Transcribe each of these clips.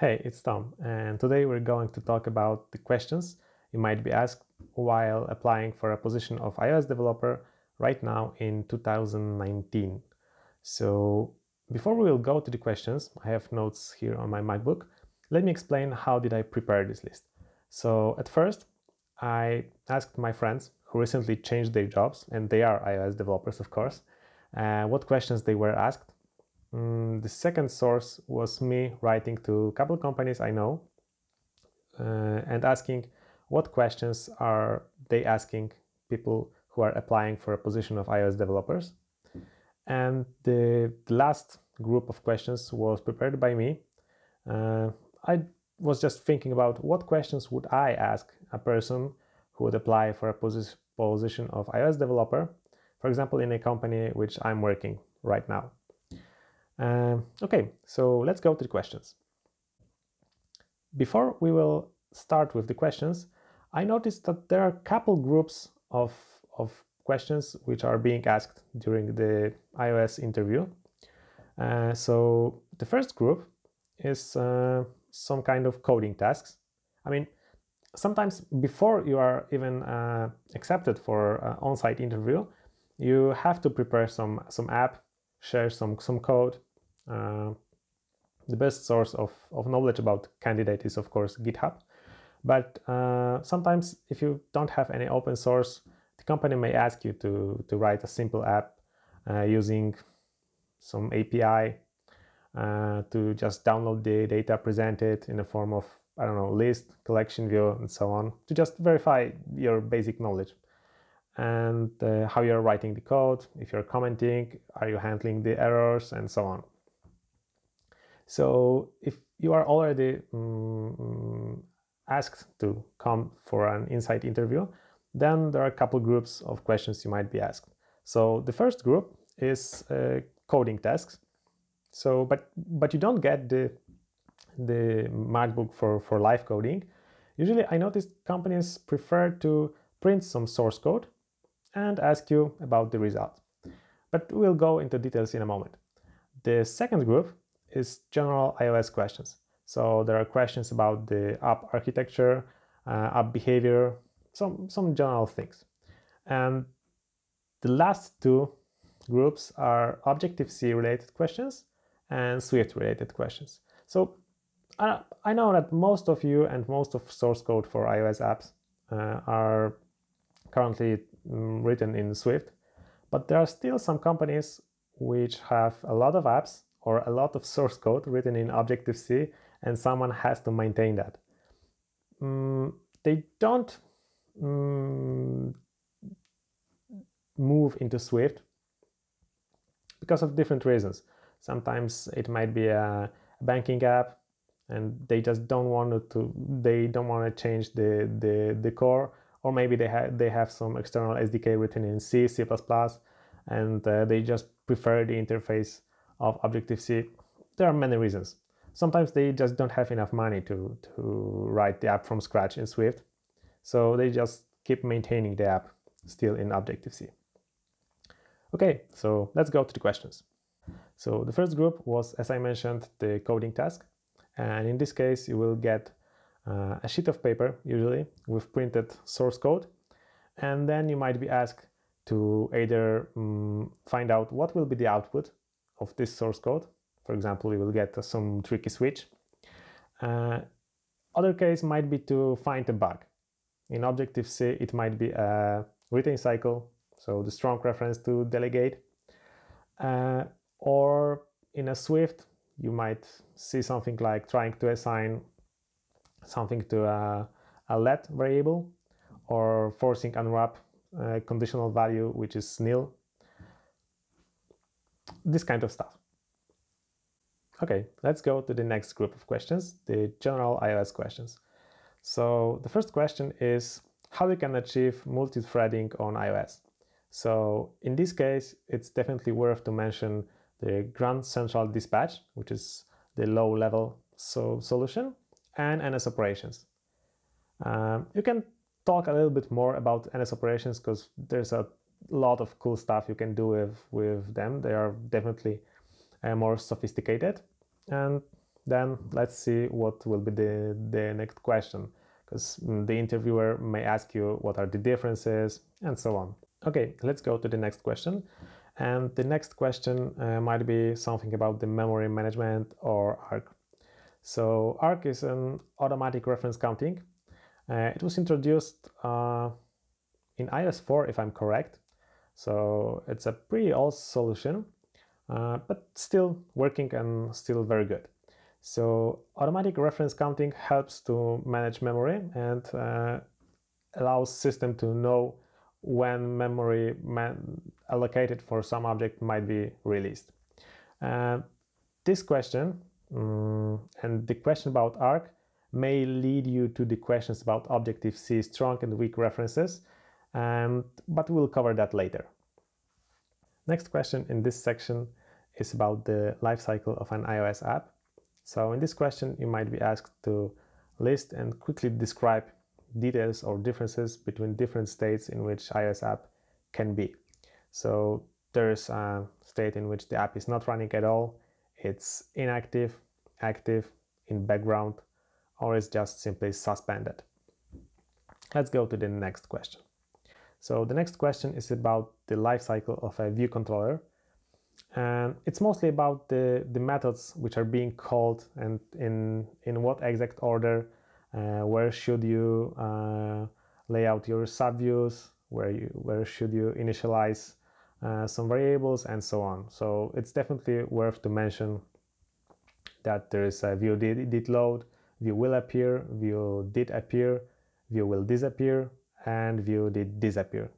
Hey, it's Tom, and today we're going to talk about the questions you might be asked while applying for a position of iOS developer right now in 2019. So before we will go to the questions, I have notes here on my MacBook. Let me explain how did I prepare this list. So at first, I asked my friends who recently changed their jobs, and they are iOS developers, of course, uh, what questions they were asked Mm, the second source was me writing to a couple companies I know uh, and asking what questions are they asking people who are applying for a position of iOS developers. And the, the last group of questions was prepared by me. Uh, I was just thinking about what questions would I ask a person who would apply for a posi position of iOS developer, for example, in a company which I'm working right now. Uh, okay, so let's go to the questions. Before we will start with the questions, I noticed that there are a couple groups of, of questions which are being asked during the iOS interview. Uh, so the first group is uh, some kind of coding tasks. I mean, sometimes before you are even uh, accepted for on-site interview, you have to prepare some some app, share some some code, uh, the best source of, of knowledge about candidate is of course GitHub. But uh, sometimes if you don't have any open source, the company may ask you to, to write a simple app uh, using some API uh, to just download the data presented in the form of, I don't know, list, collection view, and so on, to just verify your basic knowledge and uh, how you're writing the code, if you're commenting, are you handling the errors, and so on. So if you are already um, asked to come for an insight interview, then there are a couple groups of questions you might be asked. So the first group is uh, coding tasks. So, but but you don't get the the MacBook for for live coding. Usually, I noticed companies prefer to print some source code and ask you about the result. But we'll go into details in a moment. The second group is general iOS questions. So there are questions about the app architecture, uh, app behavior, some, some general things. And the last two groups are Objective-C related questions and Swift related questions. So I, I know that most of you and most of source code for iOS apps uh, are currently um, written in Swift, but there are still some companies which have a lot of apps or a lot of source code written in Objective-C and someone has to maintain that. Mm, they don't mm, move into Swift because of different reasons. Sometimes it might be a banking app and they just don't want to they don't want to change the, the, the core or maybe they have they have some external SDK written in C, C++ and uh, they just prefer the interface of Objective-C, there are many reasons. Sometimes they just don't have enough money to, to write the app from scratch in Swift, so they just keep maintaining the app still in Objective-C. Okay, so let's go to the questions. So the first group was, as I mentioned, the coding task. And in this case, you will get uh, a sheet of paper, usually, with printed source code. And then you might be asked to either um, find out what will be the output of this source code. For example, you will get uh, some tricky switch. Uh, other case might be to find a bug. In Objective-C, it might be a retain cycle, so the strong reference to delegate. Uh, or in a Swift, you might see something like trying to assign something to a, a let variable or forcing unwrap a conditional value which is nil this kind of stuff. Okay, let's go to the next group of questions, the general iOS questions. So the first question is how you can achieve multi-threading on iOS. So in this case, it's definitely worth to mention the Grand Central Dispatch, which is the low-level so solution, and NS operations. Um, you can talk a little bit more about NS operations because there's a lot of cool stuff you can do with with them they are definitely uh, more sophisticated and then let's see what will be the, the next question because mm, the interviewer may ask you what are the differences and so on. Okay, let's go to the next question. And the next question uh, might be something about the memory management or ARC. So ARC is an automatic reference counting. Uh, it was introduced uh, in iOS 4, if I'm correct. So it's a pretty old solution, uh, but still working and still very good. So automatic reference counting helps to manage memory and uh, allows system to know when memory allocated for some object might be released. Uh, this question um, and the question about ARC may lead you to the questions about Objective-C strong and weak references, and, but we'll cover that later. Next question in this section is about the lifecycle of an iOS app. So in this question, you might be asked to list and quickly describe details or differences between different states in which iOS app can be. So there's a state in which the app is not running at all, it's inactive, active, in background, or it's just simply suspended. Let's go to the next question. So the next question is about the life cycle of a view controller. And it's mostly about the, the methods which are being called and in, in what exact order uh, where should you uh, lay out your subviews, where, you, where should you initialize uh, some variables and so on. So it's definitely worth to mention that there is a view did, did load, view will appear, view did appear, view will disappear, and view did disappear.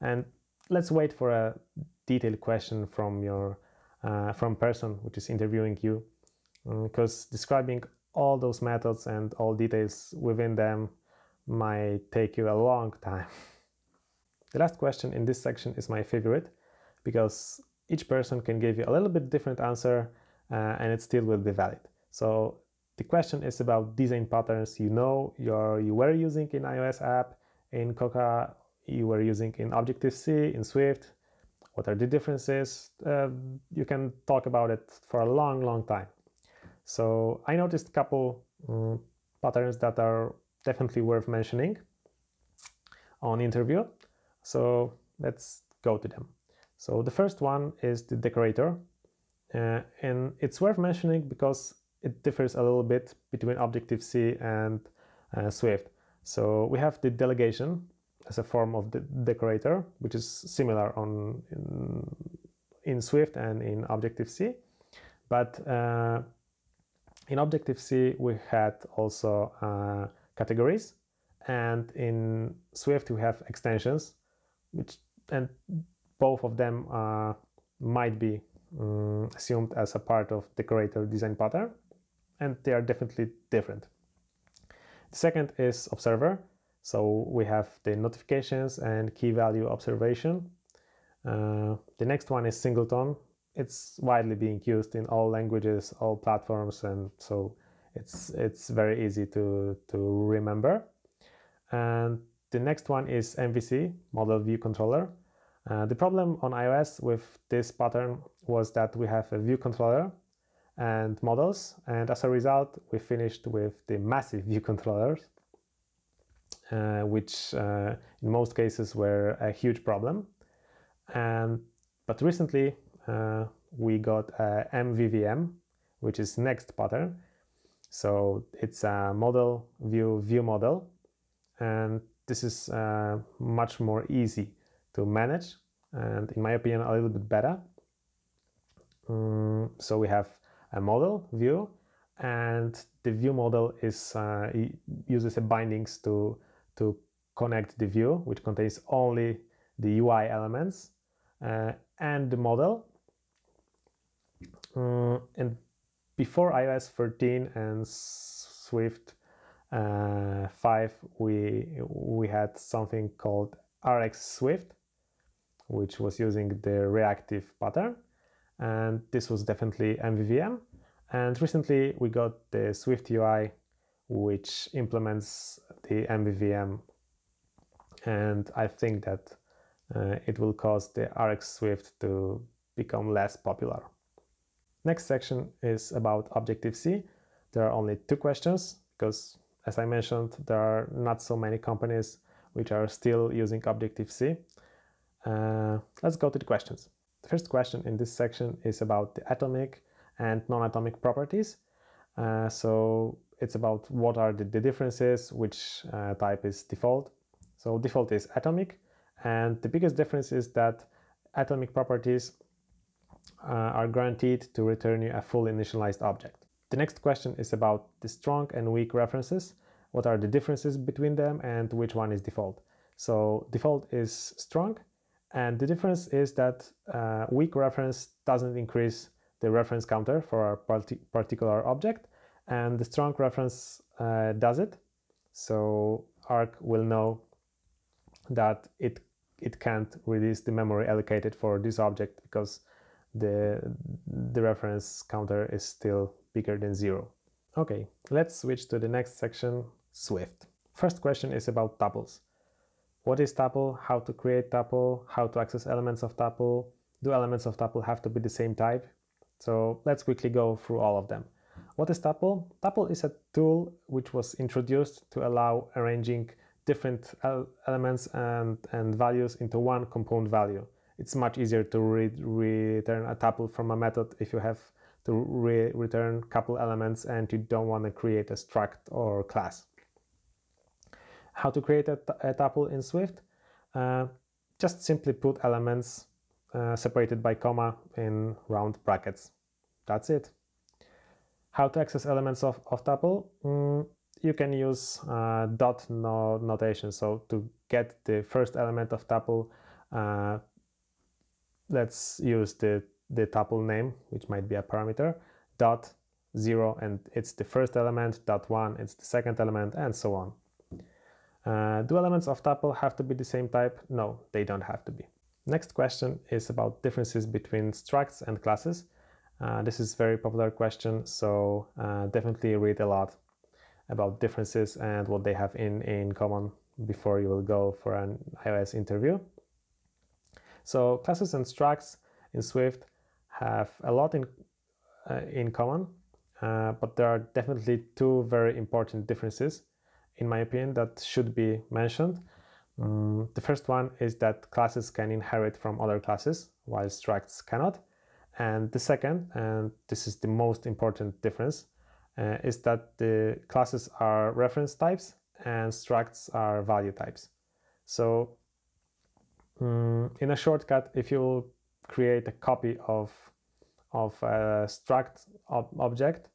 And let's wait for a detailed question from your uh, from person which is interviewing you because um, describing all those methods and all details within them might take you a long time. the last question in this section is my favorite because each person can give you a little bit different answer uh, and it still will be valid. So the question is about design patterns you know you're, you were using in iOS app, in Cocoa you were using in Objective-C, in Swift. What are the differences? Uh, you can talk about it for a long, long time. So I noticed a couple um, patterns that are definitely worth mentioning on interview. So let's go to them. So the first one is the decorator. Uh, and it's worth mentioning because it differs a little bit between Objective-C and uh, Swift. So we have the delegation as a form of the decorator, which is similar on in, in Swift and in Objective-C. But uh, in Objective-C, we had also uh, categories, and in Swift we have extensions, which and both of them uh, might be um, assumed as a part of decorator design pattern, and they are definitely different. The second is observer. So we have the notifications and key value observation. Uh, the next one is singleton, it's widely being used in all languages, all platforms, and so it's it's very easy to to remember. And the next one is MVC, Model View Controller. Uh, the problem on iOS with this pattern was that we have a view controller and models, and as a result, we finished with the massive view controllers, uh, which uh, in most cases were a huge problem. And but recently, uh, we got a MVVM, which is next pattern. So it's a model view view model, and this is uh, much more easy to manage, and in my opinion, a little bit better. Um, so we have a model view, and the view model is uh, uses a bindings to to connect the view, which contains only the UI elements, uh, and the model. Uh, and before iOS 13 and Swift uh, 5, we we had something called RX Swift, which was using the reactive pattern, and this was definitely MVVM. And recently we got the Swift UI, which implements the MVVM, and I think that uh, it will cause the RX Swift to become less popular. Next section is about Objective-C. There are only two questions because, as I mentioned, there are not so many companies which are still using Objective-C. Uh, let's go to the questions. The first question in this section is about the atomic and non-atomic properties. Uh, so it's about what are the, the differences, which uh, type is default. So default is atomic, and the biggest difference is that atomic properties uh, are guaranteed to return you a full initialized object. The next question is about the strong and weak references. What are the differences between them and which one is default? So default is strong and the difference is that uh, weak reference doesn't increase the reference counter for a parti particular object and the strong reference uh, does it. So Arc will know that it it can't release the memory allocated for this object because the, the reference counter is still bigger than zero. Okay, let's switch to the next section, Swift. First question is about tuples. What is tuple? How to create tuple? How to access elements of tuple? Do elements of tuple have to be the same type? So let's quickly go through all of them. What is tuple? Tuple is a tool which was introduced to allow arranging different elements and, and values into one component value. It's much easier to re return a tuple from a method if you have to re return couple elements and you don't want to create a struct or class. How to create a, a tuple in Swift? Uh, just simply put elements uh, separated by comma in round brackets. That's it. How to access elements of, of tuple? Mm, you can use uh, dot no notation. So to get the first element of tuple, uh, let's use the, the tuple name, which might be a parameter, dot zero, and it's the first element, dot one, it's the second element, and so on. Uh, do elements of tuple have to be the same type? No, they don't have to be. Next question is about differences between structs and classes. Uh, this is very popular question, so uh, definitely read a lot about differences and what they have in, in common before you will go for an iOS interview. So classes and structs in Swift have a lot in, uh, in common, uh, but there are definitely two very important differences, in my opinion, that should be mentioned. Um, the first one is that classes can inherit from other classes, while structs cannot. And the second, and this is the most important difference, uh, is that the classes are reference types and structs are value types. So um, in a shortcut, if you create a copy of, of a struct ob object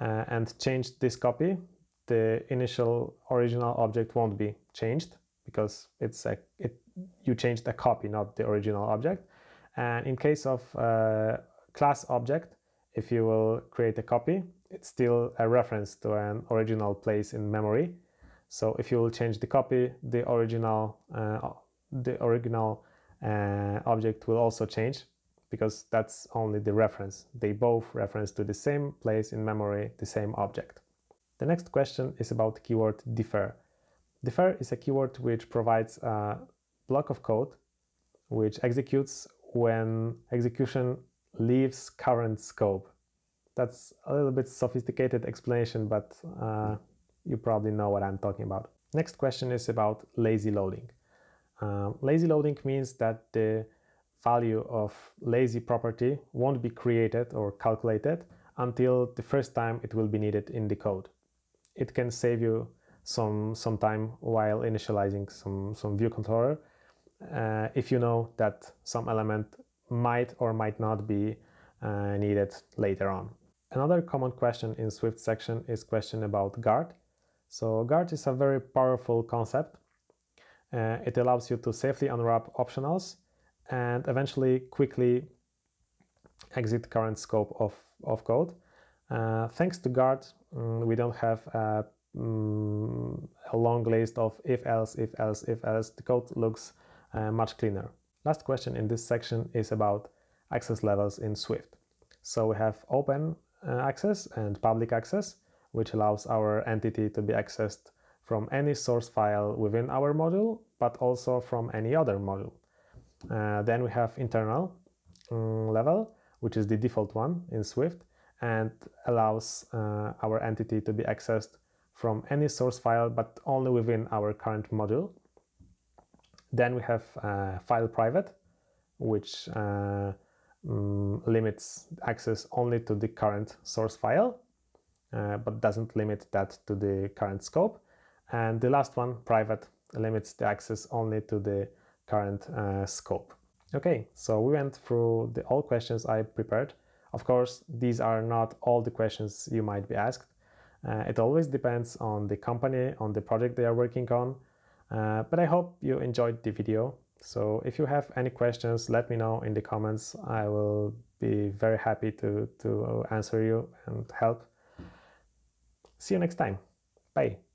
uh, and change this copy, the initial original object won't be changed because it's a, it, you changed a copy, not the original object. And in case of uh, class object, if you will create a copy, it's still a reference to an original place in memory. So if you will change the copy, the original uh, the original uh, object will also change because that's only the reference. They both reference to the same place in memory, the same object. The next question is about keyword defer. Defer is a keyword which provides a block of code which executes when execution leaves current scope. That's a little bit sophisticated explanation, but uh, you probably know what I'm talking about. Next question is about lazy loading. Uh, lazy loading means that the value of lazy property won't be created or calculated until the first time it will be needed in the code. It can save you some, some time while initializing some, some view controller uh, if you know that some element might or might not be uh, needed later on. Another common question in Swift section is question about guard. So guard is a very powerful concept. Uh, it allows you to safely unwrap optionals and eventually quickly exit current scope of, of code. Uh, thanks to guard, we don't have a, um, a, long list of if else, if else, if else. The code looks uh, much cleaner. Last question in this section is about access levels in Swift. So we have open uh, access and public access, which allows our entity to be accessed from any source file within our module, but also from any other module. Uh, then we have internal um, level, which is the default one in Swift, and allows uh, our entity to be accessed from any source file, but only within our current module. Then we have uh, file private, which uh, um, limits access only to the current source file, uh, but doesn't limit that to the current scope. And the last one, private, limits the access only to the current uh, scope. Okay, so we went through the all questions I prepared. Of course, these are not all the questions you might be asked. Uh, it always depends on the company, on the project they are working on. Uh, but I hope you enjoyed the video. So if you have any questions, let me know in the comments. I will be very happy to, to answer you and help. See you next time. Bye.